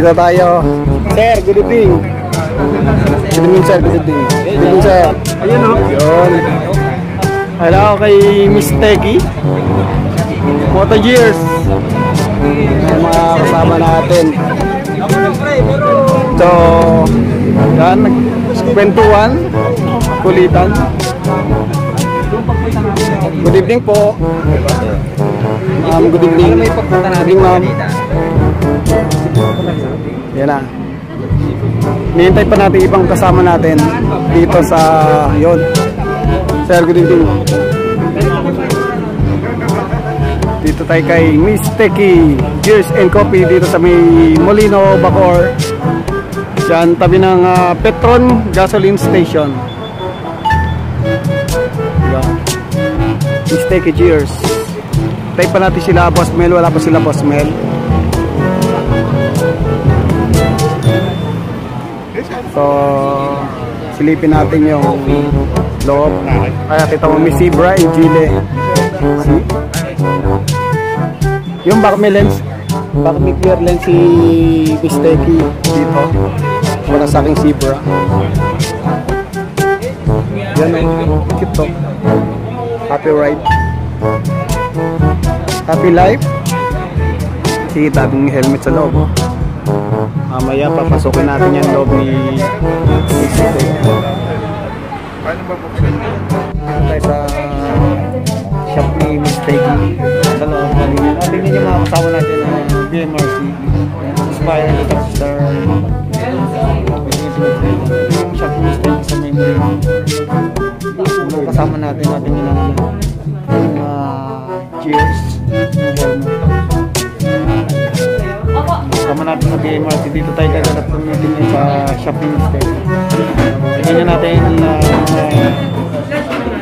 Dito tayo. Sir, good evening. Good evening, sir. Good evening. Good evening, sir. Ayun o. Yun. Hello kay Miss Teggy. Moto Gears. Yung mga kasama natin. So, yan. Kwentuhan. Kulitan. Good evening po. Um, good evening. Good evening, ma'am. Yan na. Nihintay pa natin ibang kasama natin dito sa yon. Sir, good evening. Dito tayo kay Miss Teki Gears and Coffee dito sa may Molino, Bacor. Diyan tabi ng ah, Petron Gasoline Station. Yan. Miss Teki Gears. Tayo pa natin sila Boss Mel. Wala pa sila Boss Mel. So, silipin natin yung loob. Kaya kita mo may Zebra in Chile. See? Yung back may lens, back may clear lens si Bisteki dito. Wala sa aking Zebra. Yan o, cute to. Happy ride. Happy life. Sige, tabing helmet sa loob. Mamaya papasukin natin yung loob ni Bisteki. Paano ba? Dito tayo sa shop ni Miss Peggy. Sa loob. Ah, Tingnan niyo mga kasama natin na BMRC. Inspire the Top Star. Yung shop ni Miss Peggy sa memory. Mga kasama natin natin yung uh, cheers. Yung helmet. Kasama natin sa BMRC. Dito tayo kaganap ng meeting ni Miss Peggy. Tingnan natin ang uh,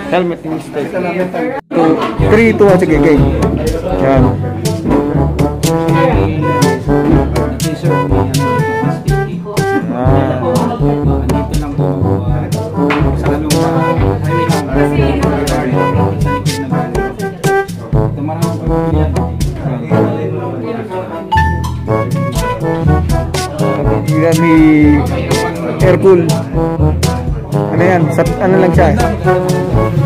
helmet Peggy. 3, 2, 1, sige, game. Yan. Ano lang siya?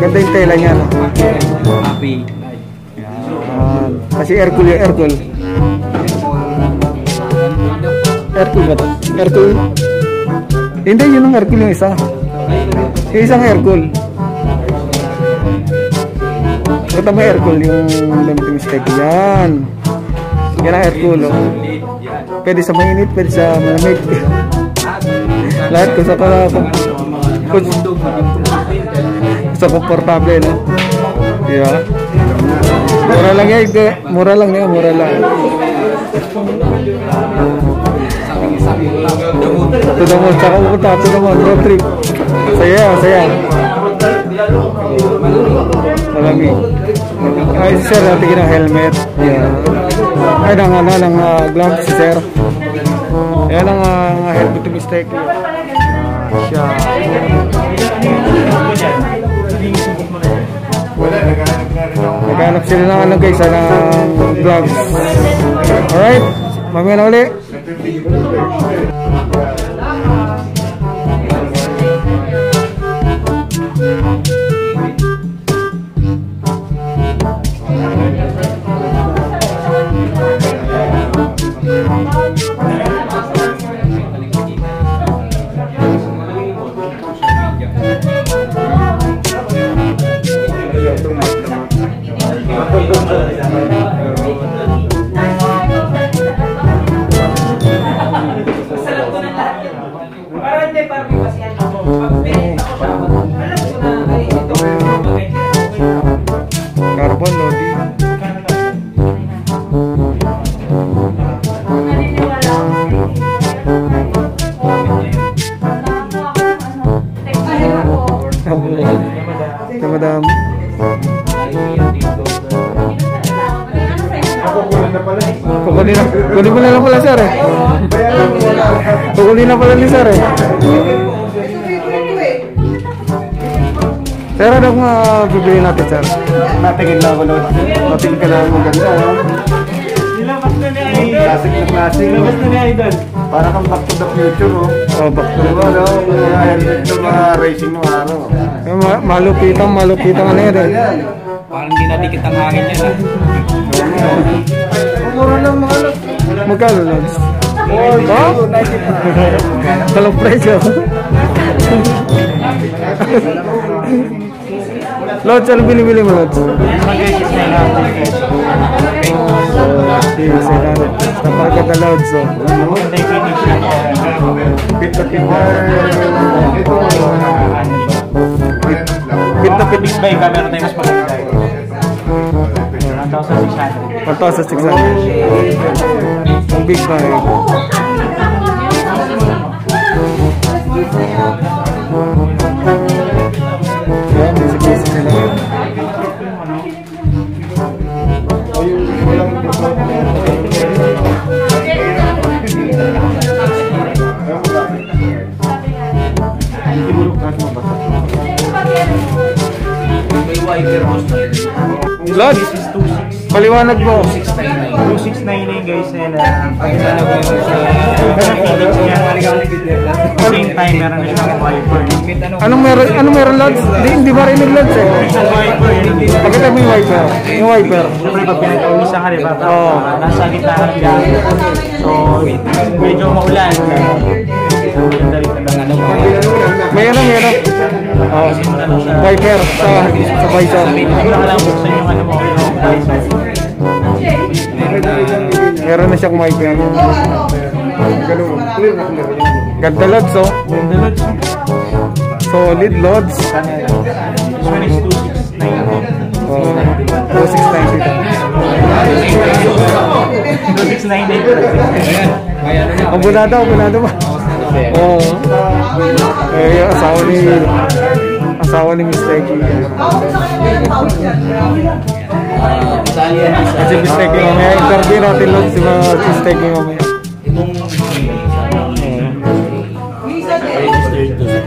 Ganda yung tela niya. No? Happy. Ah, kasi Aircool yung Aircool. Aircool ba to? Aircool? Hindi, yun ang Aircool yung isa. Yung isang Aircool. Ito mo Aircool yung limiting mistake. Yan. Yan ang Aircool. Oh. Pwede sa mainit, pwede sa malamig. Lahat ko sa kung, sa komportable, no? Di ba? Mura lang yan, mura lang yan, mura lang. Ito naman, saka pupunta, ito naman, road trip. Saya, saya. Malamig. Ay, si sir, natigin ang helmet. Yan. Ay, nang ano, ng uh, gloves, si sir. Yan ang uh, helmet mistake. Uh, siya. Naghanap sila ng ano guys, ng gloves. Alright, mamaya na uli. Mo na lang pala sir eh. Kukunin na pala ni sir eh. Sir, anong uh, bibili natin sir? Natingin lang ako noon. Natingin ka lang maganda. ah. Nilabas na ni Idol. Classic na classic. Nilabas na ni Idol. Para kang back to the future, oh. Oh, back to Diba, no? Mga helmet ng mga racing nung araw. Eh, ma malupitang, malupitang ano yan eh. Parang hindi nadikit ang hangin yan ah. Magkano, Lods? Ha? Walang presyo. Lods, ano binibili mo, Lods? Napakaganda, Lods. Pit na pit na. Na. Big bike ka, meron tayong mas maganda. 1,600. 1,600. Ang big bike. Yan, busy-busy sila. May wiper house na yun. 2699 guys and uh, yung same time meron na siyang wiper. Anong meron, anong meron, Lods? Hindi, hindi marinig, Lods eh. Isang wiper yun. Pakita mo yung wiper. Yung wiper. Siyempre pag pinag-uwisan ka diba? Oo. Uh, nasa gitna ka ng biyahe. So medyo maulan. Rin. Ano ba? Ano, meron. Oh, wiper sa, sa visor. Hindi lang lang buksan yung ano mo yung visor. Meron na siyang. Ganun. Clear na clear. Ganda, Lods, oh. Ganda Lods. Solid, Lods. This one is 2699. Oh, 2690. 2699. May ano na. Abunado, abunado ba? Oo. Eh, yung asawa ni... Asawa ni Miss Teggy. Saan yan? Sa- Kasi Miss Teggy mamaya. Interview natin lang si Miss Teggy mamaya. Itong... Registered to sa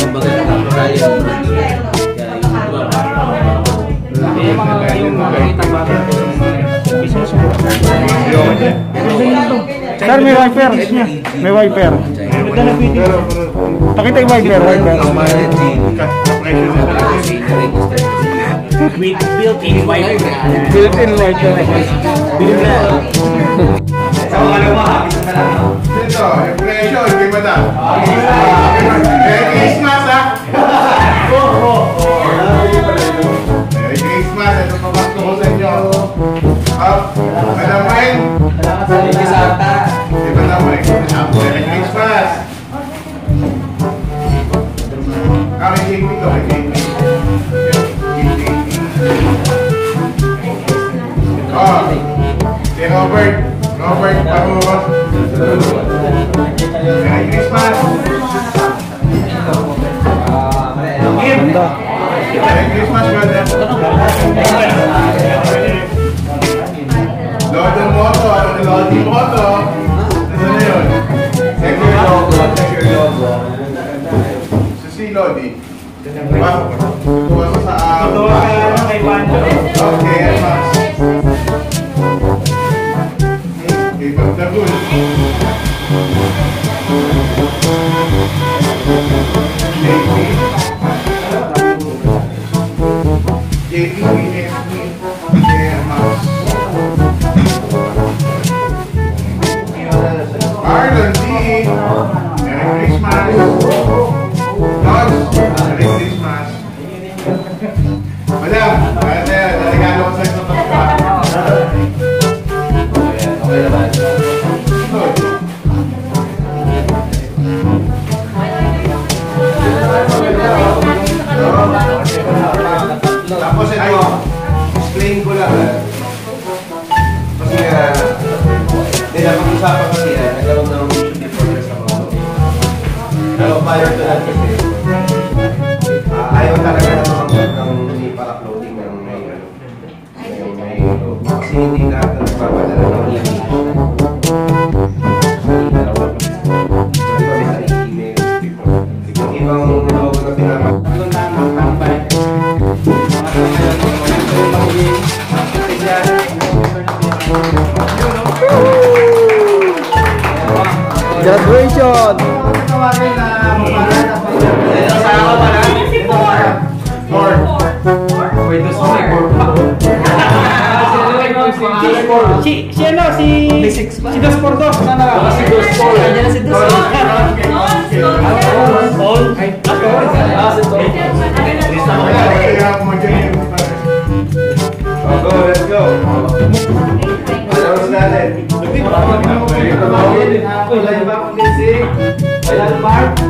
Kumbaga, kaya Eh, mga yung makikita ba? Business Sir, may wiper. May wiper. Ganda na video. Pakita yung wiper, wiper. With built-in wiper. Built-in wiper. Bilhin na. Ito, yung presyo, hindi ba na? Merry Christmas, ha? Merry Christmas, ito papasko ko sa inyo. Ah, Madam Weng, di ba Madam Weng? Ah, Merry Christmas. Ah, may cake dito, Norway, Norway, Bahamas. Ele é, é. Nandiyan na si Dos. Tol. Go, let's go. Alawas natin. Wala yung back, Wala yung.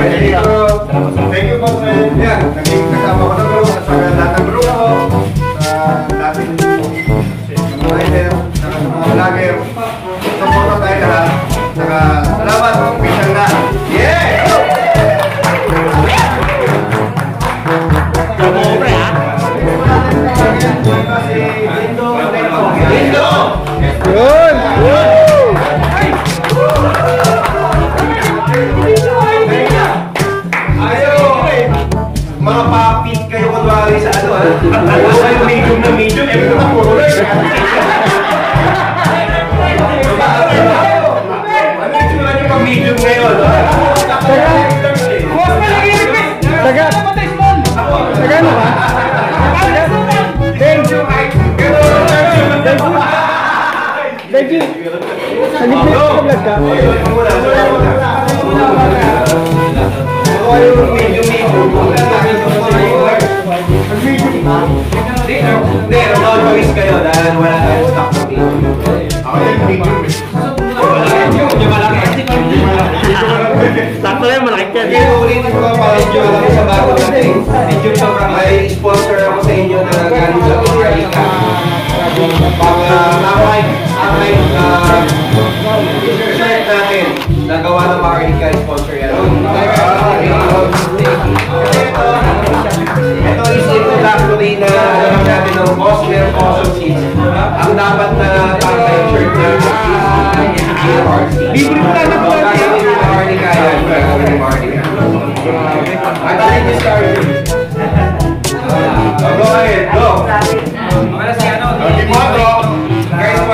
thank you Pak Ya, kami kita mau dulu, sampai datang dulu. Nag-vlog ka? Hindi, nag-always kayo dahil wala tayong stock ng video. Ako yung video. Wala yung video. Yung malaki. Sakto lang, malaki yan. Hindi ko ulitin ko pa video lang sa bago natin. Video sobrang may sponsor ako sa inyo na galing sa Costa Rica. Pag na-like may natin na gawa ng mga illegal sponsor yan. Ito is ito actually na alam natin ng boss meron awesome seats. Ang dapat na tatay shirt na Libre mo na lang po. Kaya ni Marty kaya. Kaya ni Ang tayo ni Starvin. Go ahead, go. Ang alas yan, no? 34,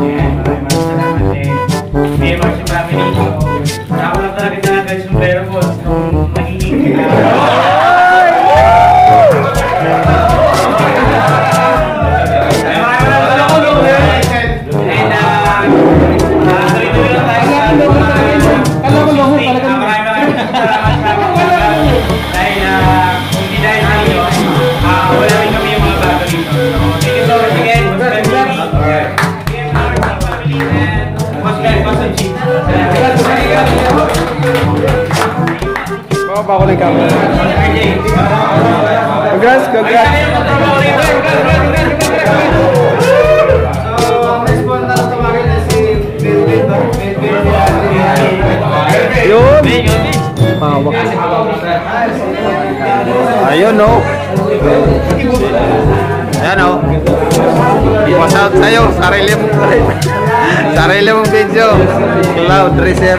Ayan, maraming salamat din. May Marcy family. So, ako lang talaga talaga yung sombrero ko. Magiging Ng camera. Congrats, congrats. Yun. Pawak. Ayun, no. Ayan, no. Watch out sa'yo. Sarili mong Sarili mong video. Cloud Racer.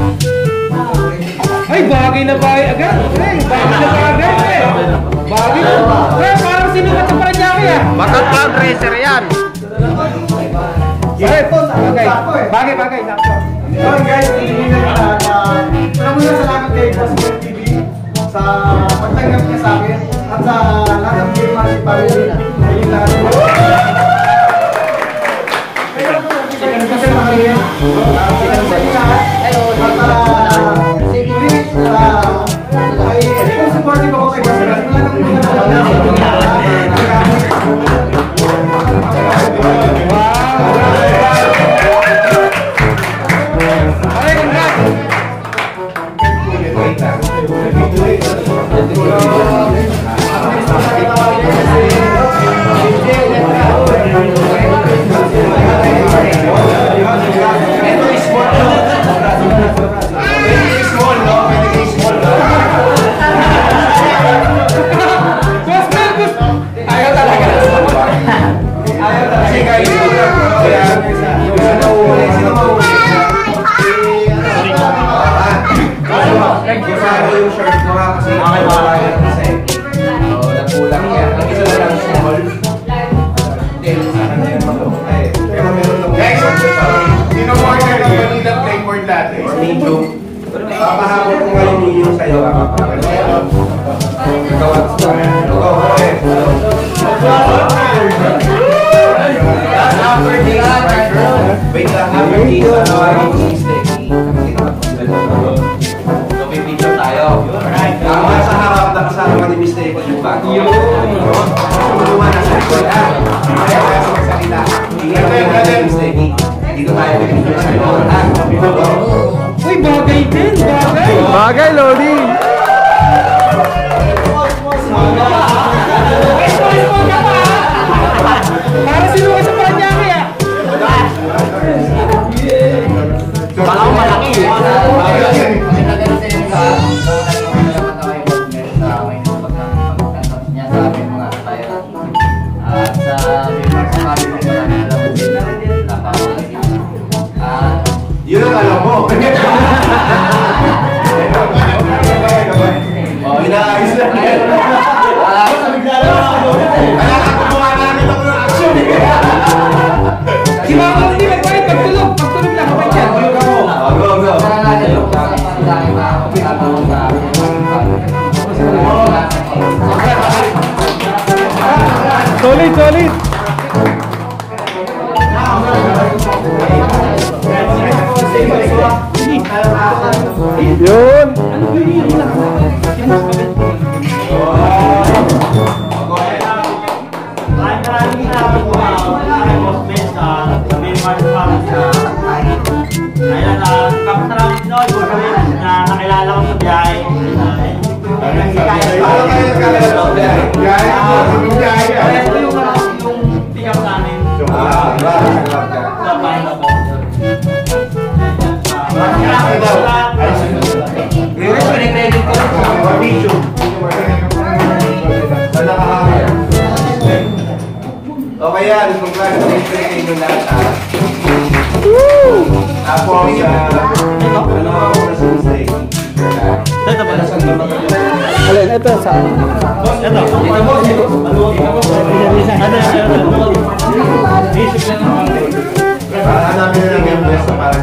pre. Na bagay agad. Ay, bagay na bagay. pre. Bagay. Pre, parang sinukat sa Paranaque ah. Baka Cloud Racer yan. Pre, bagay. Bagay, bagay. Sakto. Yun guys, hindi na lahat. Una muna salamat kay TV sa pagtanggap niya sa akin at sa lahat ng Game Money Family. Ayun lahat. Second kasi makalim. Second Bagay Lodi. March Pump sa Ayan, kapasalamat din ako Boss Ben na nakilala ko sa biyahe. Paano kayo nagkakaroon ng Okay yan, congratulations inyo lahat ha. Tapos, ah, ano ako na sa mistake? Ito ba? Alin, ito sa hindi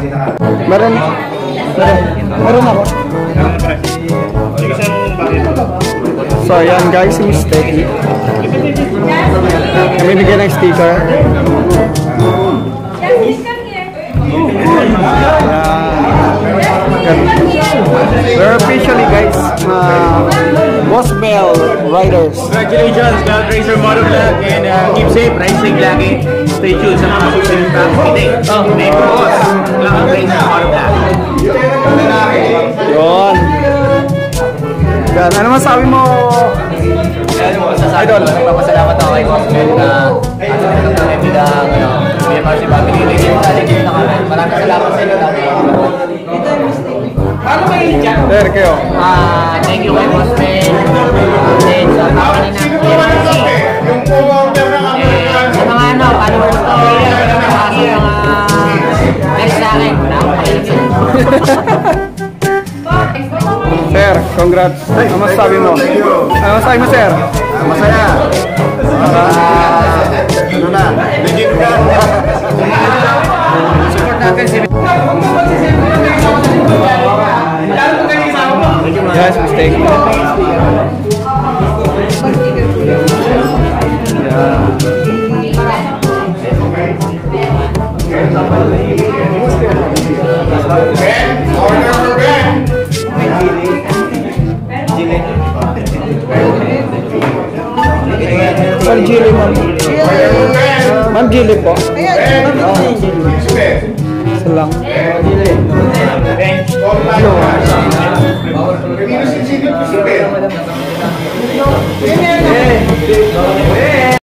naka... Meron. Meron. Ako. So, ayan guys, yung mistake. Kami bigyan ng sticker. We're officially guys, uh, Boss Bell Riders. Congratulations, Cloud Racer Motovlog and uh, keep safe, racing lagi. Stay tuned sa mga susunod na meeting. Oh, ko, boss. Cloud Racer Motovlog. Yun. Yan, ano masabi mo? Idol. Nagpapasalamat ako kay Boss na ano, nag-review na ano, may mga siya pinili din sa ligid na kami. Maraming salamat sa inyo dami. There kayo. Ah, thank you kay Boss Ben. Ah, Then sa company ng PMC. Eh, sa mga ano, followers ko, sa mga friends sa akin, wala akong pakiligin. Sir, congrats. Ano masabi mo? Ano masabi mo, sir? Masaya. Ah, ano na, Yes, mistake. Sir Jilly, ma'am. Ma'am Jilly po. Isa lang. Oke. Okay.